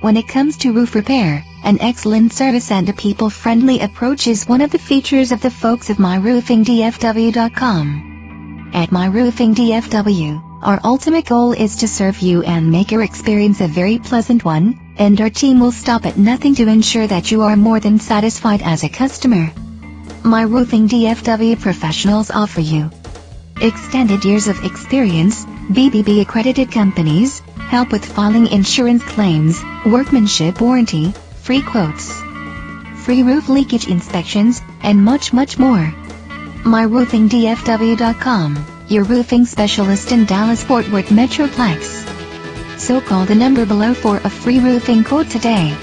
When it comes to roof repair, an excellent service and a people-friendly approach is one of the features of the folks of myroofingdfw.com. At myroofingdfw, our ultimate goal is to serve you and make your experience a very pleasant one, and our team will stop at nothing to ensure that you are more than satisfied as a customer. My Roofing DFW professionals offer you extended years of experience, BBB accredited companies, help with filing insurance claims, workmanship warranty, free quotes, free roof leakage inspections, and much much more. MyRoofingDFW.com, your roofing specialist in Dallas-Fort Worth Metroplex. So call the number below for a free roofing quote today.